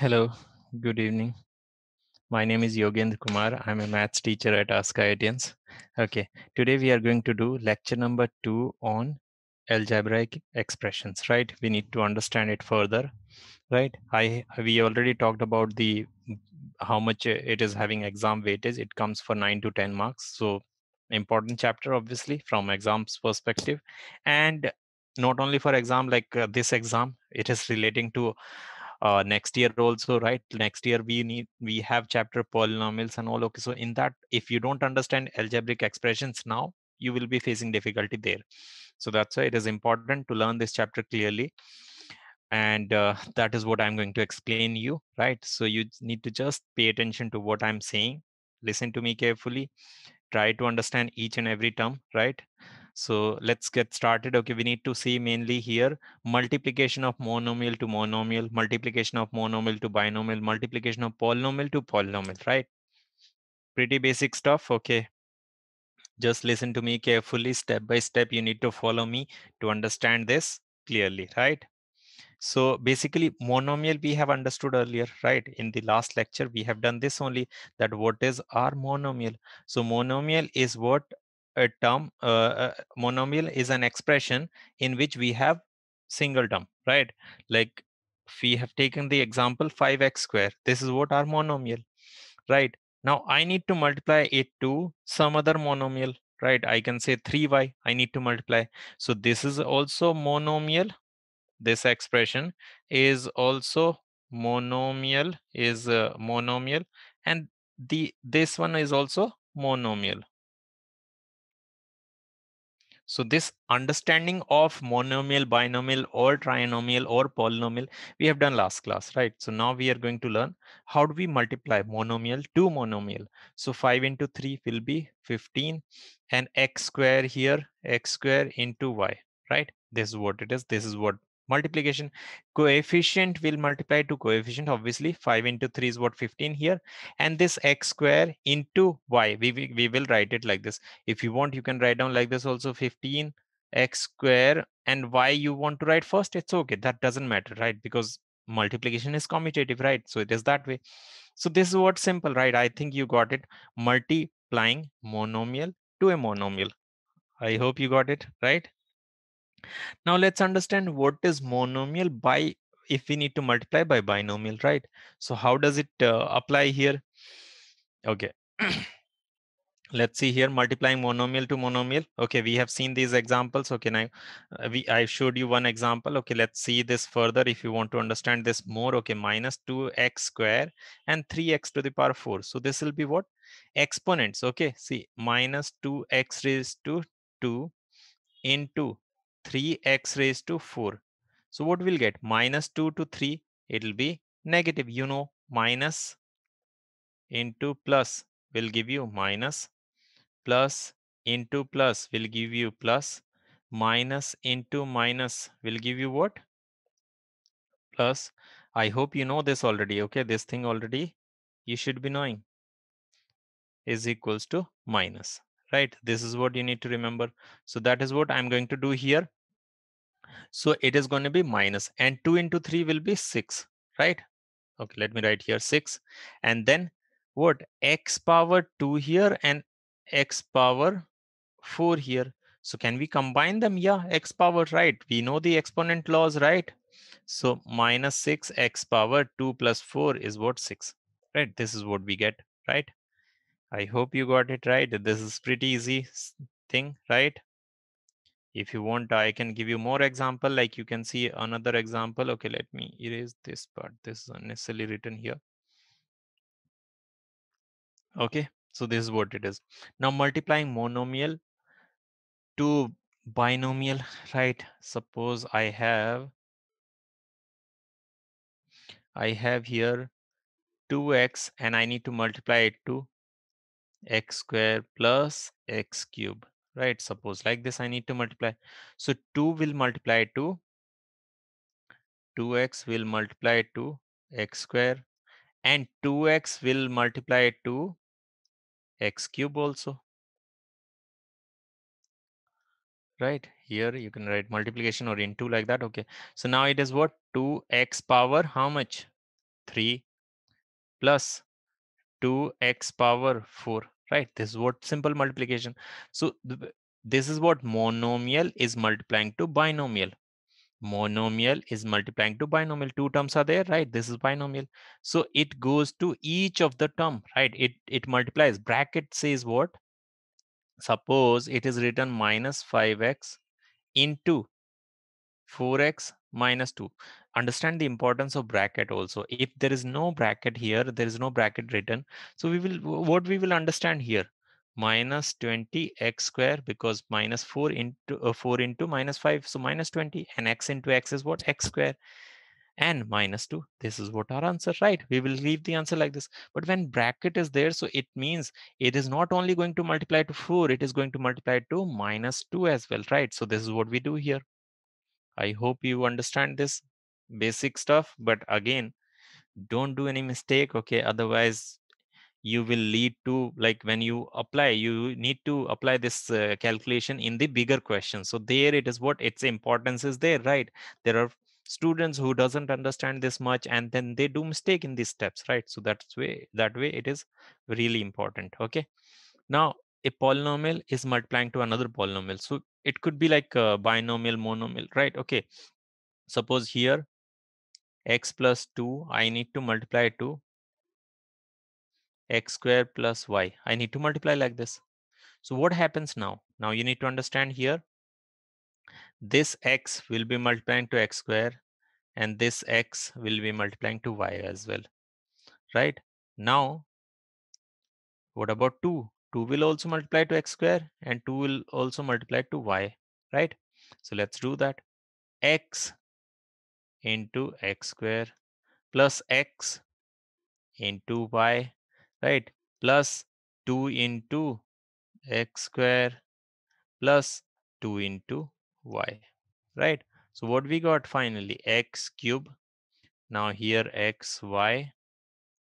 Hello, good evening. My name is Yogendra Kumar. I'm a maths teacher at Ask IITians. Okay, today we are going to do lecture number two on algebraic expressions, right? We need to understand it further, right? I we already talked about the how much it is having exam weightage. It comes for nine to ten marks. So important chapter, obviously, from exams perspective, and not only for exam like uh, this exam, it is relating to uh, next year also right? Next year we need we have chapter polynomials and all. Okay so in that if you don't understand algebraic expressions now you will be facing difficulty there. So that's why it is important to learn this chapter clearly. And uh, that is what i'm going to explain you right? So you need to just pay attention to what i'm saying. Listen to me carefully. Try to understand each and every term right so let's get started. Okay, we need to see mainly here multiplication of monomial to monomial, multiplication of monomial to binomial, multiplication of polynomial to polynomial, right? Pretty basic stuff. Okay. Just listen to me carefully, step by step. You need to follow me to understand this clearly, right? So basically monomial we have understood earlier, right? In the last lecture, we have done this only that what is our monomial? So monomial is what a term, uh, monomial is an expression in which we have single term, right? Like we have taken the example 5x square. This is what our monomial, right? Now I need to multiply it to some other monomial, right? I can say 3y, I need to multiply. So this is also monomial this expression is also monomial is uh, monomial and the this one is also monomial so this understanding of monomial binomial or trinomial or polynomial we have done last class right? So now we are going to learn how do we multiply monomial to monomial. So 5 into 3 will be 15 and x square here x square into y right? This is what it is this is what multiplication. Coefficient will multiply to coefficient obviously. 5 into 3 is what 15 here. And this x square into y we, we, we will write it like this. If you want you can write down like this also 15 x square and y you want to write first it's okay. That doesn't matter right? Because multiplication is commutative right? So it is that way. So this is what simple right? I think you got it. Multiplying monomial to a monomial. I hope you got it right now let's understand what is monomial by if we need to multiply by binomial, right? So how does it uh, apply here? Okay. let's see here multiplying monomial to monomial. Okay we have seen these examples. Okay now uh, we i showed you one example. Okay let's see this further if you want to understand this more. Okay minus 2x square and 3x to the power 4 so this will be what? Exponents. Okay see minus 2x raised to 2 into 3x raised to 4. So what we'll get? Minus 2 to 3, it'll be negative. You know, minus into plus will give you minus, plus into plus will give you plus, minus into minus will give you what? Plus. I hope you know this already. Okay, this thing already you should be knowing is equals to minus, right? This is what you need to remember. So that is what I'm going to do here. So it is going to be minus and 2 into 3 will be 6, right? Okay, let me write here 6. And then what? x power 2 here and x power 4 here. So can we combine them? Yeah, x power, right? We know the exponent laws, right? So minus 6 x power 2 plus 4 is what 6, right? This is what we get, right? I hope you got it right. This is pretty easy thing, right? if you want i can give you more example like you can see another example. Okay let me erase this part. This is unnecessarily written here. Okay so this is what it is. Now multiplying monomial to binomial right? Suppose i have i have here 2x and i need to multiply it to x square plus x cube right? Suppose like this i need to multiply. So 2 will multiply to 2x will multiply to x square and 2x will multiply to x cube also. Right? Here you can write multiplication or into like that okay. So now it is what? 2x power how much? 3 plus 2x power 4 right? This is what simple multiplication. So th- this is what monomial is multiplying to binomial. Monomial is multiplying to binomial. Two terms are there right? This is binomial. So it goes to each of the term right? It it multiplies. Bracket says what? Suppose it is written minus 5x into 4x minus 2 understand the importance of bracket also. If there is no bracket here there is no bracket written. So we will what we will understand here? Minus 20 x square because minus 4 into uh, 4 into minus 5 so minus 20 and x into x is what? X square. And minus 2 this is what our answer right? We will leave the answer like this. But when bracket is there so it means it is not only going to multiply to 4 it is going to multiply to minus 2 as well right? So this is what we do here. I hope you understand this basic stuff, but again, don't do any mistake, okay? Otherwise, you will lead to like when you apply, you need to apply this uh, calculation in the bigger question. So there it is what its importance is there, right? There are students who doesn't understand this much and then they do mistake in these steps, right? So that's way that way it is really important, okay? Now a polynomial is multiplying to another polynomial. So it could be like a binomial, monomial, right? Okay. Suppose here x plus 2, I need to multiply to x square plus y. I need to multiply like this. So what happens now? Now you need to understand here, this x will be multiplying to x square and this x will be multiplying to y as well, right? Now, what about 2? 2 will also multiply to x square and 2 will also multiply to y, right? So let's do that. x into x square plus x into y, right? Plus 2 into x square plus 2 into y, right? So what we got finally, x cube. Now here x, y,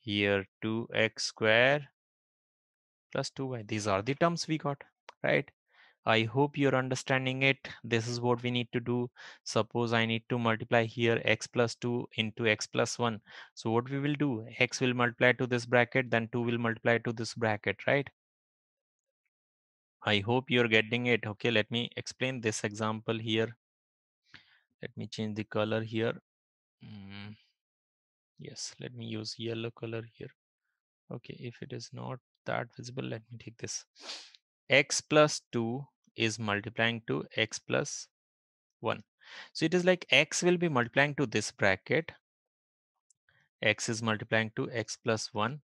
here 2x square plus 2y. These are the terms we got, right? I hope you're understanding it. This is what we need to do. Suppose I need to multiply here x plus 2 into x plus 1. So what we will do, x will multiply to this bracket, then 2 will multiply to this bracket, right? I hope you're getting it. Okay, let me explain this example here. Let me change the color here. Mm, yes, let me use yellow color here. Okay, if it is not that visible, let me take this. x plus 2 is multiplying to x plus 1. So it is like x will be multiplying to this bracket. x is multiplying to x plus 1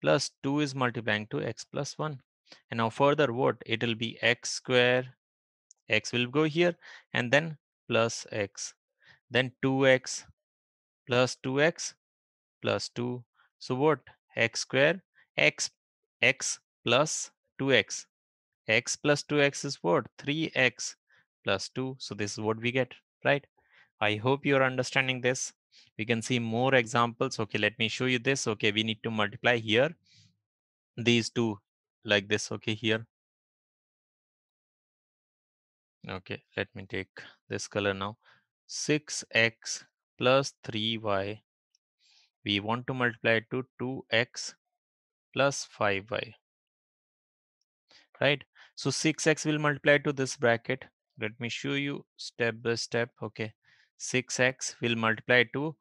plus 2 is multiplying to x plus 1. And now further what? It will be x square. x will go here and then plus x. Then 2x plus 2x plus 2. So what? x square x x plus 2x x plus 2x is what? 3x plus 2 so this is what we get right? I hope you're understanding this. We can see more examples. Okay let me show you this. Okay we need to multiply here. These two like this. Okay here. Okay let me take this color now. 6x plus 3y we want to multiply to 2x plus 5y right so 6x will multiply to this bracket. Let me show you step by step okay? 6x will multiply to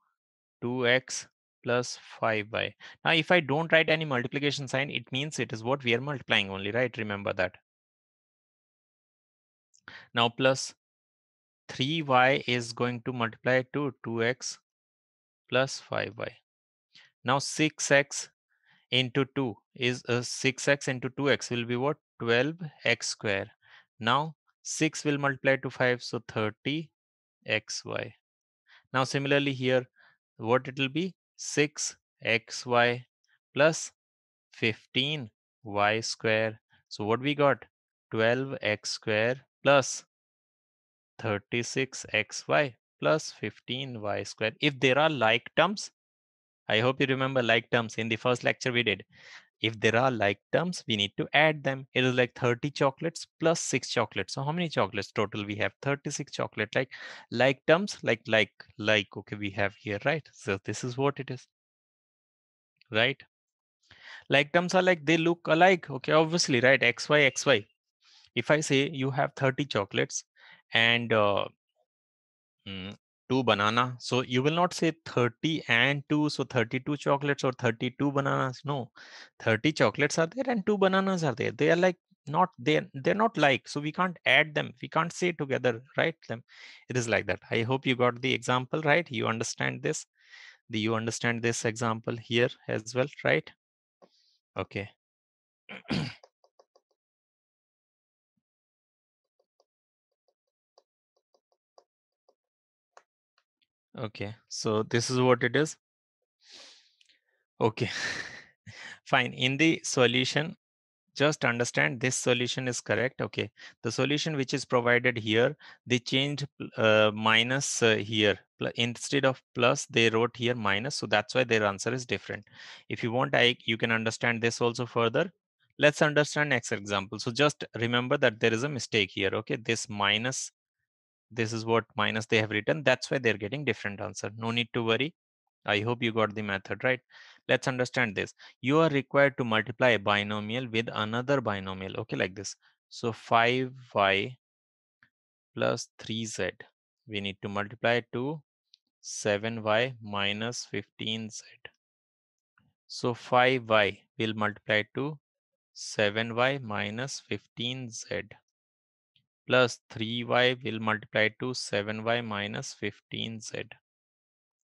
2x plus 5y now if i don't write any multiplication sign it means it is what we are multiplying only right? Remember that. Now plus 3y is going to multiply to 2x plus 5y now 6x into 2 is a uh, 6x into 2x will be what 12x square. Now 6 will multiply to 5 so 30 xy now similarly here what it will be? 6 xy plus 15 y square. So what we got? 12 x square plus 36 xy plus 15 y square. If there are like terms I hope you remember like terms in the first lecture we did. If there are like terms, we need to add them. It is like 30 chocolates plus six chocolates. So how many chocolates total we have? 36 chocolate. Like like terms, like like like. Okay, we have here, right? So this is what it is. right like terms are like they look alike okay obviously right xy xy if i say you have 30 chocolates and uh, mm, two banana so you will not say 30 and 2 so 32 chocolates or 32 bananas no. 30 chocolates are there and two bananas are there. They are like not they they're not like so we can't add them we can't say together right them. It is like that. I hope you got the example right you understand this. Do you understand this example here as well right? Okay okay so this is what it is? Okay fine in the solution just understand this solution is correct okay? The solution which is provided here they changed uh, minus uh, here instead of plus they wrote here minus so that's why their answer is different. If you want i you can understand this also further. Let's understand next example. So just remember that there is a mistake here okay? This minus this is what minus they have written that's why they're getting different answer. No need to worry. I hope you got the method right? Let's understand this. You are required to multiply a binomial with another binomial okay like this. So 5y plus 3z we need to multiply to 7y minus 15z so 5y will multiply to 7y minus 15z plus 3y will multiply to 7y minus 15z.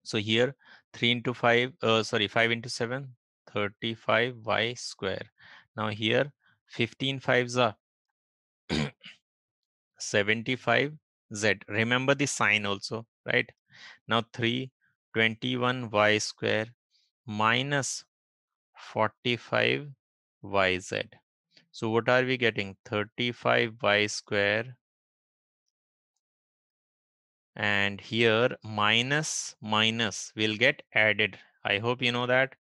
So here 3 into 5, uh, sorry, 5 into 7, 35y square. Now here 15 5s are 75z. Remember the sign also, right? Now 3, 21y square minus 45yz. So what are we getting? 35y square and here minus minus will get added. I hope you know that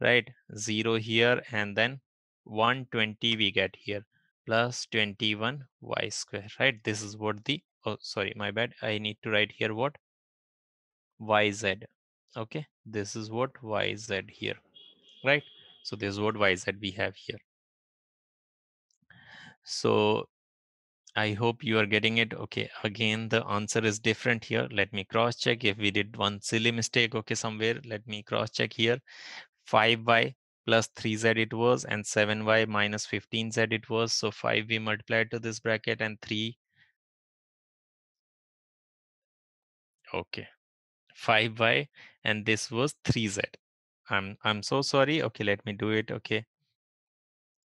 right? 0 here and then 120 we get here plus 21 y square right? This is what the oh sorry my bad. I need to write here what? Yz okay? This is what yz here right? So this is what yz we have here so I hope you are getting it. Okay, again, the answer is different here. Let me cross check if we did one silly mistake. Okay, somewhere, let me cross check here. 5y plus 3z it was and 7y minus 15z it was. So 5 we multiplied to this bracket and 3. Okay, 5y and this was 3z. I'm I'm so sorry. Okay, let me do it. Okay,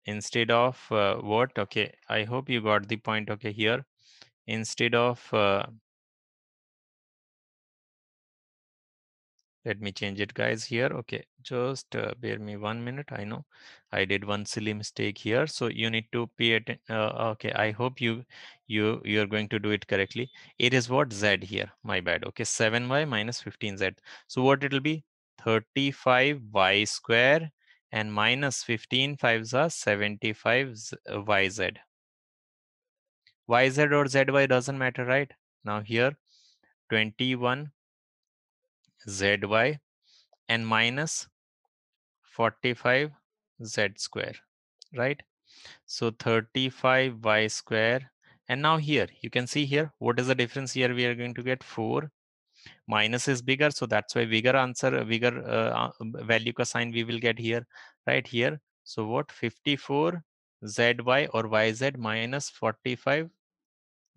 instead of uh, what? Okay i hope you got the point okay here. Instead of uh, let me change it guys here okay just uh, bear me one minute i know. I did one silly mistake here so you need to pay it uh, okay i hope you you you're going to do it correctly. It is what z here my bad okay 7y minus 15z so what it'll be? 35y square and minus 15 5s are 75 uh, yz. yz or zy doesn't matter, right? Now here 21 zy and minus 45 z square, right? So 35 y square. And now here, you can see here, what is the difference here? We are going to get 4 minus is bigger so that's why bigger answer bigger uh, value ka sign we will get here right here. So what? 54 zy or yz minus 45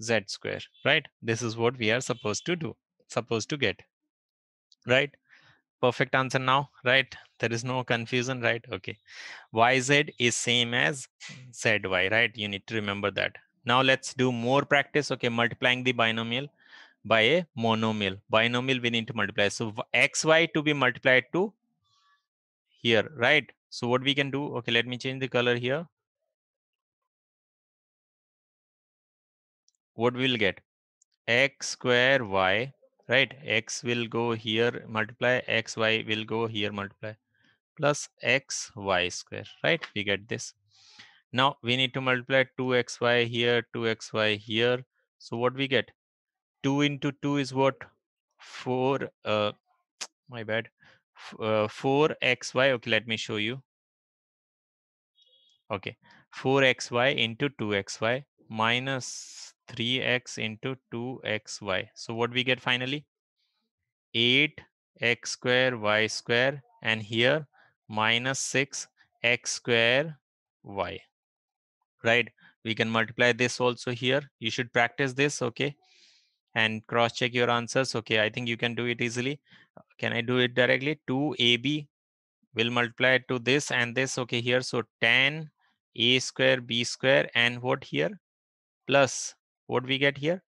z square right? This is what we are supposed to do supposed to get right? Perfect answer now right? There is no confusion right? Okay. Yz is same as zy right? You need to remember that. Now let's do more practice okay? Multiplying the binomial by a monomial. Binomial we need to multiply. So xy to be multiplied to here, right? So what we can do, okay, let me change the color here. What we will get? x square y, right? x will go here, multiply, xy will go here, multiply, plus x y square, right? We get this. Now we need to multiply 2xy here, 2xy here. So what we get? 2 into 2 is what? 4 uh my bad. Uh, 4xy okay let me show you. Okay 4xy into 2xy minus 3x into 2xy so what we get finally? 8x square y square and here minus 6 x square y. Right? We can multiply this also here. You should practice this okay and cross check your answers okay i think you can do it easily. Can i do it directly? 2ab will multiply to this and this okay here so 10 a square b square and what here? Plus what we get here?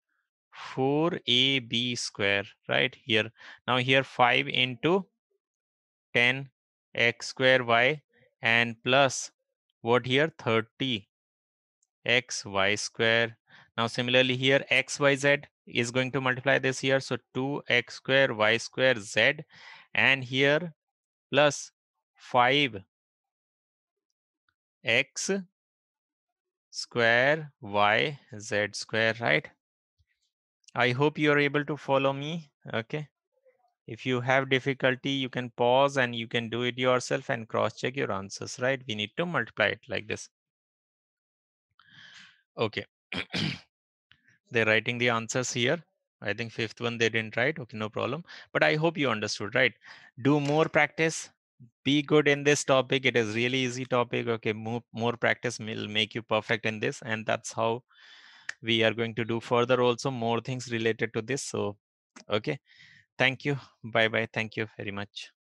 4ab square right here. Now here 5 into 10 x square y and plus what here? 30 x y square. Now similarly here x y z is going to multiply this here. So 2x square y square z. And here plus 5 x square y z square right? I hope you are able to follow me okay? If you have difficulty you can pause and you can do it yourself and cross check your answers right? We need to multiply it like this. Okay they're writing the answers here. I think fifth one they didn't write. Okay no problem. But i hope you understood right? Do more practice be good in this topic. It is really easy topic. Okay more, more practice will make you perfect in this and that's how we are going to do further also more things related to this. So okay. Thank you. Bye bye thank you very much